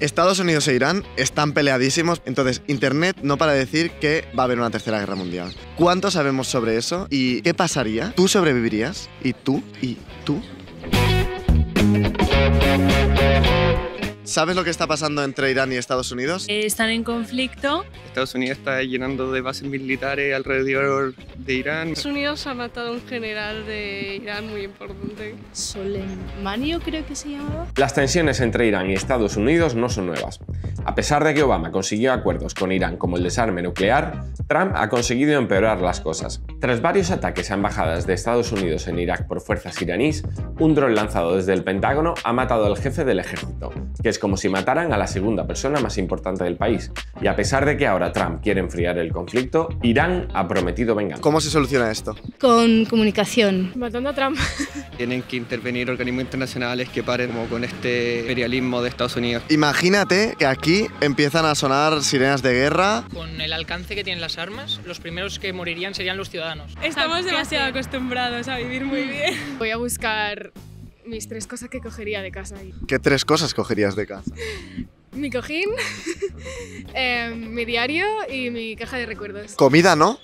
Estados Unidos e Irán están peleadísimos, entonces Internet no para decir que va a haber una tercera guerra mundial. ¿Cuánto sabemos sobre eso y qué pasaría? ¿Tú sobrevivirías? ¿Y tú? ¿Y tú? ¿Sabes lo que está pasando entre Irán y Estados Unidos? Eh, están en conflicto. Estados Unidos está llenando de bases militares alrededor de Irán. Estados Unidos ha matado a un general de Irán muy importante. Soleimanio creo que se llamaba. Las tensiones entre Irán y Estados Unidos no son nuevas. A pesar de que Obama consiguió acuerdos con Irán como el desarme nuclear, Trump ha conseguido empeorar las cosas. Tras varios ataques a embajadas de Estados Unidos en Irak por fuerzas iraníes, un dron lanzado desde el Pentágono ha matado al jefe del ejército, que es como si mataran a la segunda persona más importante del país. Y a pesar de que ahora Trump quiere enfriar el conflicto, Irán ha prometido venganza. ¿Cómo se soluciona esto? Con comunicación. Matando a Trump. Tienen que intervenir organismos internacionales que paren como con este imperialismo de Estados Unidos. Imagínate que aquí empiezan a sonar sirenas de guerra. Con el alcance que tienen las armas, los primeros que morirían serían los ciudadanos. Estamos demasiado acostumbrados a vivir muy bien. Voy a buscar mis tres cosas que cogería de casa. ¿Qué tres cosas cogerías de casa? Mi cojín, em, mi diario y mi caja de recuerdos. Comida, ¿no?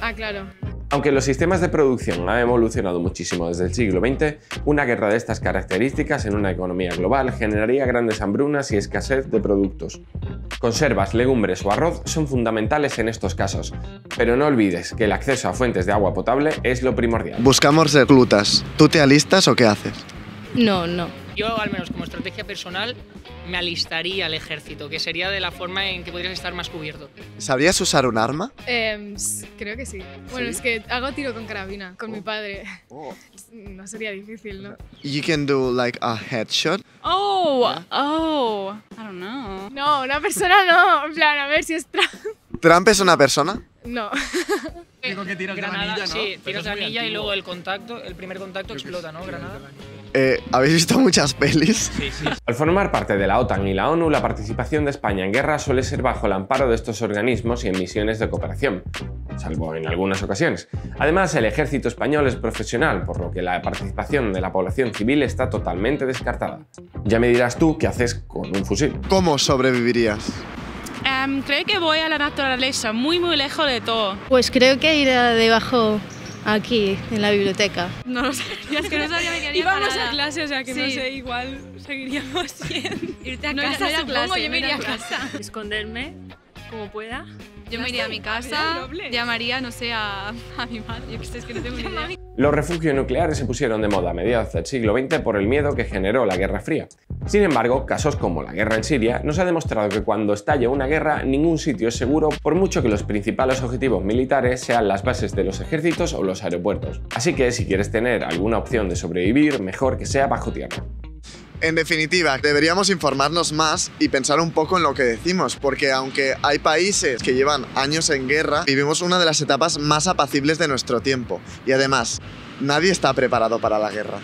Ah, claro. Aunque los sistemas de producción han evolucionado muchísimo desde el siglo XX, una guerra de estas características en una economía global generaría grandes hambrunas y escasez de productos. Conservas, legumbres o arroz son fundamentales en estos casos, pero no olvides que el acceso a fuentes de agua potable es lo primordial. Buscamos reclutas. ¿Tú te alistas o qué haces? No, no. Yo, al menos como estrategia personal, me alistaría al ejército, que sería de la forma en que podrías estar más cubierto. ¿Sabrías usar un arma? S- creo que sí. Bueno, es que hago tiro con carabina, con mi padre. No sería difícil, ¿no? You can do like a headshot. Oh, oh. Know. No, una persona no. En plan, a ver si es Trump. ¿Trump es una persona? No. Granada, sí, tiras de anilla y luego el contacto, el primer contacto explota, ¿no? Granada. Eh, ¿Habéis visto muchas pelis? Al formar parte de la OTAN y la ONU, la participación de España en guerra suele ser bajo el amparo de estos organismos y en misiones de cooperación, salvo en algunas ocasiones. Además, el ejército español es profesional, por lo que la participación de la población civil está totalmente descartada. Ya me dirás tú qué haces con un fusil. ¿Cómo sobrevivirías? Em, creo que voy a la naturaleza, muy, muy lejos de todo. Pues creo que ir a debajo aquí, en la biblioteca. No lo sé. es que no sabía que quería Íbamos a clase, o sea que no Sí. sé, igual seguiríamos bien. Irte a No, casa, no era supongo, clase, yo me no iría era a casa. Esconderme como pueda. Yo me iría a mi casa, llamaría, no sé, a, a mi madre. Yo que sé, es que no tengo ni idea. Los refugios nucleares se pusieron de moda a mediados del siglo XX por el miedo que generó la Guerra Fría. Sin embargo, casos como la guerra en Siria nos ha demostrado que cuando estalla una guerra ningún sitio es seguro por mucho que los principales objetivos militares sean las bases de los ejércitos o los aeropuertos. Así que si quieres tener alguna opción de sobrevivir, mejor que sea bajo tierra. En definitiva, deberíamos informarnos más y pensar un poco en lo que decimos, porque aunque hay países que llevan años en guerra, vivimos una de las etapas más apacibles de nuestro tiempo. Y además, nadie está preparado para la guerra.